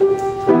Música